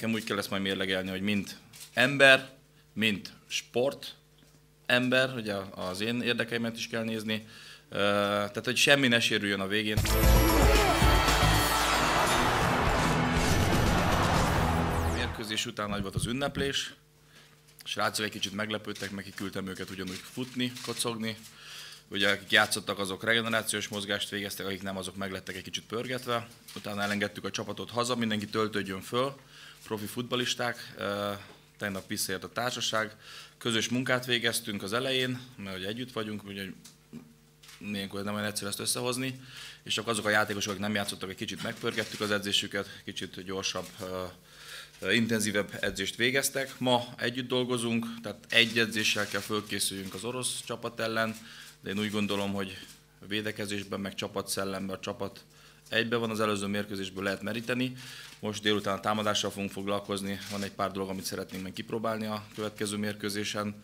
Nekem úgy kell ezt majd mérlegelni, hogy mint ember, mint sport ember, ugye az én érdekeimet is kell nézni, tehát hogy semmi ne sérüljön a végén. A mérkőzés után nagy volt az ünneplés, srácok egy kicsit meglepődtek, meg kiküldtem őket ugyanúgy futni, kocogni. Ugye akik játszottak, azok regenerációs mozgást végeztek, akik nem, azok meglettek egy kicsit pörgetve. Utána elengedtük a csapatot haza, mindenki töltődjön föl profi futbalisták, tegnap visszaért a társaság, közös munkát végeztünk az elején, mert hogy együtt vagyunk, úgyhogy ilyenkor nem olyan egyszerű ezt összehozni, és akkor azok a játékosok, akik nem játszottak, egy kicsit megpörgettük az edzésüket, kicsit gyorsabb, intenzívebb edzést végeztek. Ma együtt dolgozunk, tehát egy edzéssel kell fölkészüljünk az orosz csapat ellen, de én úgy gondolom, hogy védekezésben, meg csapatszellemben a csapat egybe van, az előző mérkőzésből lehet meríteni. Most délután a támadással fogunk foglalkozni, van egy pár dolog, amit szeretnénk meg kipróbálni a következő mérkőzésen.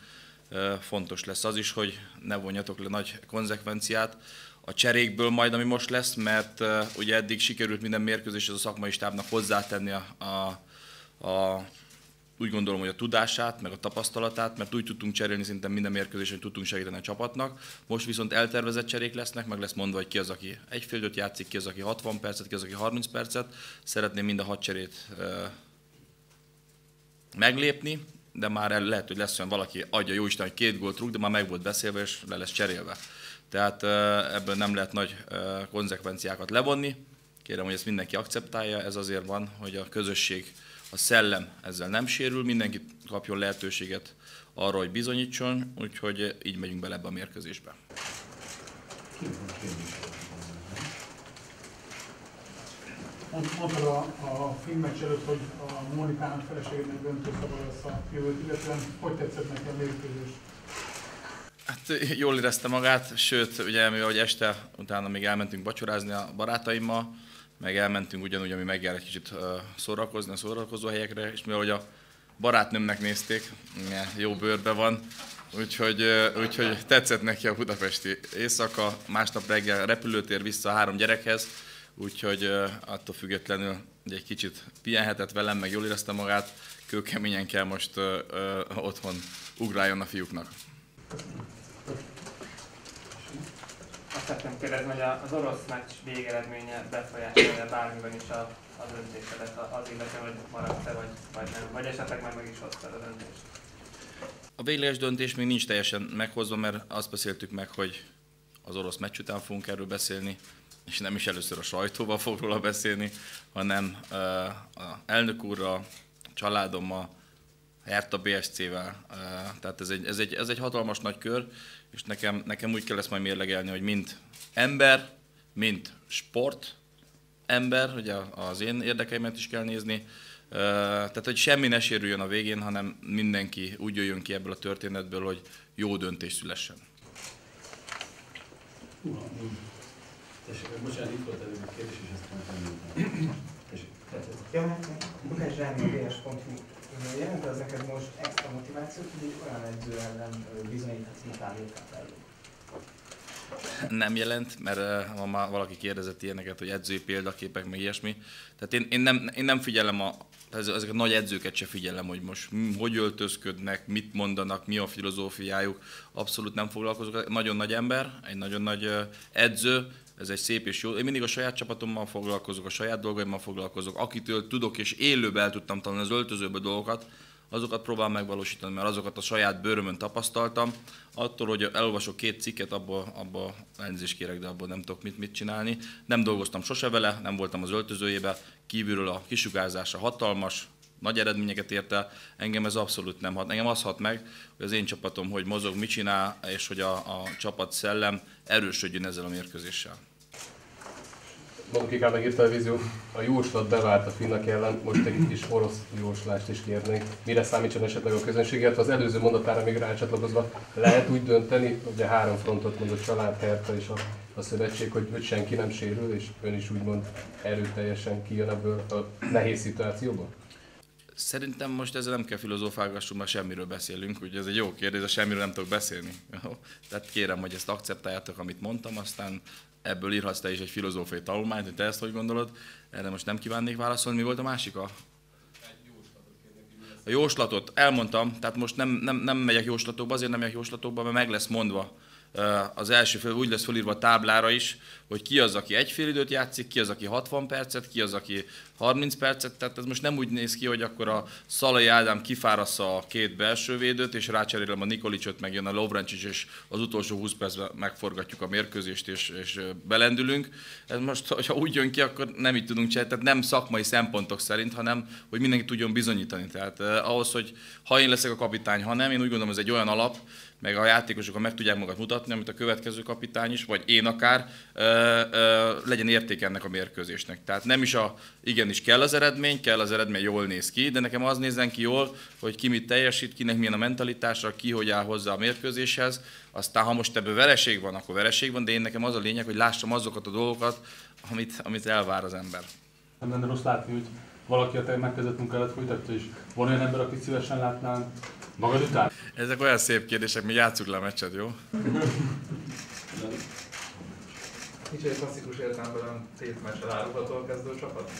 Fontos lesz az is, hogy ne vonjatok le nagy konzekvenciát a cserékből majd, ami most lesz, mert ugye eddig sikerült minden mérkőzés a szakmai stábnak hozzátenni a, a, a úgy gondolom, hogy a tudását, meg a tapasztalatát, mert úgy tudtunk cserélni szinte minden mérkőzésen, tudtunk segíteni a csapatnak. Most viszont eltervezett cserék lesznek, meg lesz mondva, hogy ki az, aki egy fél játszik, ki az, aki 60 percet, ki az, aki 30 percet. Szeretném mind a hat cserét e, meglépni, de már el, lehet, hogy lesz olyan valaki, adja jó Isten, hogy két gólt rúg, de már meg volt beszélve, és le lesz cserélve. Tehát e, ebből nem lehet nagy e, konzekvenciákat levonni. Kérem, hogy ezt mindenki akceptálja, ez azért van, hogy a közösség a szellem ezzel nem sérül, mindenki kapjon lehetőséget arra, hogy bizonyítson, úgyhogy így megyünk bele ebbe a mérkőzésbe. Mondtad a, a filmmeccs előtt, hogy a Mónikának feleségének döntő szabad lesz a jövőt, illetve hogy tetszett neki a mérkőzés? Hát jól érezte magát, sőt, ugye mivel hogy este utána még elmentünk vacsorázni a barátaimmal, meg elmentünk ugyanúgy, ami megjár egy kicsit szórakozni a szórakozó helyekre, és mivel hogy a barátnőmnek nézték, jó bőrbe van, úgyhogy, úgyhogy tetszett neki a budapesti éjszaka, másnap reggel repülőtér vissza a három gyerekhez, úgyhogy attól függetlenül egy kicsit pihenhetett velem, meg jól érezte magát, kőkeményen kell most otthon ugráljon a fiúknak. Szeretném kérdezni, hogy az orosz meccs végeredménye befolyásolja bármiben is a, a döntésedet, az illetve, hogy maradsz-e vagy, vagy nem, vagy esetleg már meg is hoztad a döntést. A végleges döntés még nincs teljesen meghozva, mert azt beszéltük meg, hogy az orosz meccs után fogunk erről beszélni, és nem is először a sajtóval fog róla beszélni, hanem uh, a elnök úrra, a családommal, Hertha BSC-vel. Uh, tehát ez egy, ez, egy, ez egy hatalmas nagy kör, és nekem, nekem úgy kell ezt majd mérlegelni, hogy mint ember, mint sport ember, ugye az én érdekeimet is kell nézni, tehát hogy semmi ne sérüljön a végén, hanem mindenki úgy jöjjön ki ebből a történetből, hogy jó döntés szülessen. Tessék, bocsánat, itt volt előbb a kérdés, és ezt nem. Ja, hát Bukás Zsámi, a DS.hu jelent az neked most extra motivációt, hogy egy olyan edző ellen bizonyíthatsz, mint Ámilkát nem jelent, mert ha már valaki kérdezett ilyeneket, hogy edzői példaképek, meg ilyesmi. Tehát én, én, nem, én nem figyelem a, ezeket a nagy edzőket se figyelem, hogy most hogy öltözködnek, mit mondanak, mi a filozófiájuk. Abszolút nem foglalkozok. Nagyon nagy ember, egy nagyon nagy edző, ez egy szép és jó. Én mindig a saját csapatommal foglalkozok, a saját dolgaimmal foglalkozok. Akitől tudok és élőben el tudtam tanulni az öltözőbe dolgokat, azokat próbál megvalósítani, mert azokat a saját bőrömön tapasztaltam. Attól, hogy elolvasok két cikket, abból, abból elnézést kérek, de abból nem tudok mit, mit csinálni. Nem dolgoztam sose vele, nem voltam az öltözőjébe, kívülről a kisugárzása hatalmas, nagy eredményeket ért el, engem ez abszolút nem hat. Engem az hat meg, hogy az én csapatom hogy mozog, mit csinál, és hogy a, a csapat szellem erősödjön ezzel a mérkőzéssel. Monkikán megírta a vízió, a jóslat bevált a finnak ellen, most egy kis orosz jóslást is kérnék. Mire számítson esetleg a közönség, az előző mondatára még rácsatlakozva lehet úgy dönteni, hogy a három frontot mondott család, Herta és a, a szövetség, hogy, hogy senki nem sérül, és ön is úgymond erőteljesen kijön ebből a nehéz szituációból? Szerintem most ezzel nem kell filozófálgassunk, mert semmiről beszélünk, ugye ez egy jó kérdés, de semmiről nem tudok beszélni. Tehát kérem, hogy ezt akceptáljátok, amit mondtam, aztán ebből írhatsz te is egy filozófiai tanulmányt, hogy te ezt hogy gondolod. Erre most nem kívánnék válaszolni. Mi volt a másik? A... A jóslatot elmondtam, tehát most nem, nem, nem megyek jóslatokba, azért nem megyek jóslatokba, mert meg lesz mondva az első fél úgy lesz felírva a táblára is, hogy ki az, aki egy fél időt játszik, ki az, aki 60 percet, ki az, aki 30 percet, tehát ez most nem úgy néz ki, hogy akkor a Szalai Ádám kifárassza a két belső védőt, és rácserélem a Nikolicsot, meg jön a Lovrencsics, és az utolsó 20 percben megforgatjuk a mérkőzést, és, és belendülünk. Ez most, ha úgy jön ki, akkor nem így tudunk csinálni, tehát nem szakmai szempontok szerint, hanem hogy mindenki tudjon bizonyítani. Tehát eh, ahhoz, hogy ha én leszek a kapitány, ha nem, én úgy gondolom, ez egy olyan alap, meg a játékosok meg tudják magat mutatni, amit a következő kapitány is, vagy én akár, ö, ö, legyen érték ennek a mérkőzésnek. Tehát nem is a, igenis kell az eredmény, kell az eredmény, jól néz ki, de nekem az nézzen ki jól, hogy ki mit teljesít, kinek milyen a mentalitása, ki hogy áll hozzá a mérkőzéshez. Aztán, ha most ebből vereség van, akkor vereség van, de én nekem az a lényeg, hogy lássam azokat a dolgokat, amit, amit elvár az ember. Nem lenne rossz látni, hogy valaki a te megkezdett munkálat folytatja, és van olyan ember, aki szívesen látnál magad után? Ezek olyan szép kérdések, mi játsszuk le a meccset, jó? Nincs egy klasszikus értelemben szép meccsel árulható a kezdő csapat?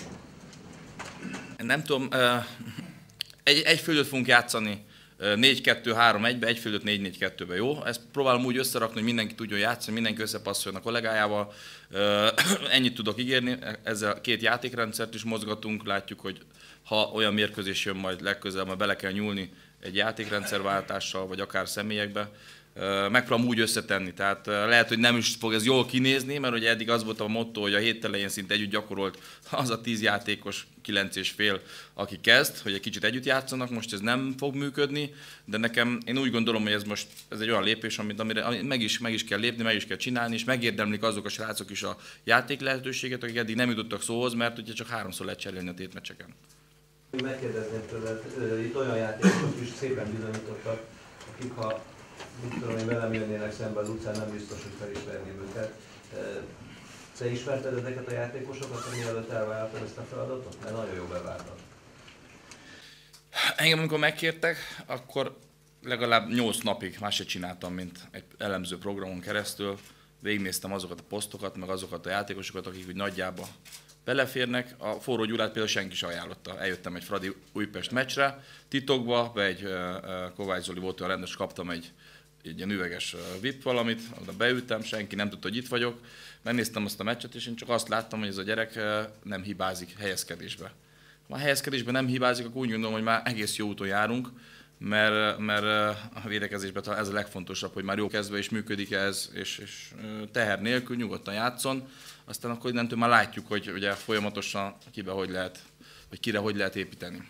Nem tudom, egy, egy földet fogunk játszani 4-2-3-1-be, egy földet 4-4-2-be, jó? Ezt próbálom úgy összerakni, hogy mindenki tudjon játszani, mindenki összepasszoljon a kollégájával. Ennyit tudok ígérni, ezzel két játékrendszert is mozgatunk, látjuk, hogy ha olyan mérkőzés jön majd legközelebb, bele kell nyúlni egy játékrendszerváltással, vagy akár személyekbe, megpróbálom úgy összetenni. Tehát lehet, hogy nem is fog ez jól kinézni, mert ugye eddig az volt a motto, hogy a hét elején szinte együtt gyakorolt az a tíz játékos, kilenc és fél, aki kezd, hogy egy kicsit együtt játszanak, most ez nem fog működni, de nekem én úgy gondolom, hogy ez most ez egy olyan lépés, amit, amire meg is, meg is kell lépni, meg is kell csinálni, és megérdemlik azok a srácok is a játék lehetőséget, akik eddig nem jutottak szóhoz, mert ugye csak háromszor lehet cserélni a tétmecseken. Megkérdezném tőled, itt olyan játékosok is szépen bizonyítottak, akik ha mit tudom én, velem jönnének szembe az utcán, nem biztos, hogy felismerném őket. Te ismerted ezeket a játékosokat, mielőtt elvállaltad ezt a feladatot? Mert nagyon jó beváltak. Engem, amikor megkértek, akkor legalább 8 napig más csináltam, mint egy elemző programon keresztül. Végignéztem azokat a posztokat, meg azokat a játékosokat, akik úgy nagyjából beleférnek. A forró Gyulát például senki sem ajánlotta. Eljöttem egy Fradi Újpest meccsre, titokba, be egy Kovács Zoli volt olyan rendes, kaptam egy, egy ilyen üveges VIP valamit, oda beültem, senki nem tudta, hogy itt vagyok. Megnéztem azt a meccset, és én csak azt láttam, hogy ez a gyerek nem hibázik helyezkedésbe. Ha a helyezkedésben nem hibázik, akkor úgy gondolom, hogy már egész jó úton járunk, mert, mert a védekezésben ez a legfontosabb, hogy már jó kezdve is működik ez, és, és teher nélkül nyugodtan játszon aztán akkor innentől már látjuk, hogy ugye folyamatosan kibe hogy lehet, vagy kire hogy lehet építeni.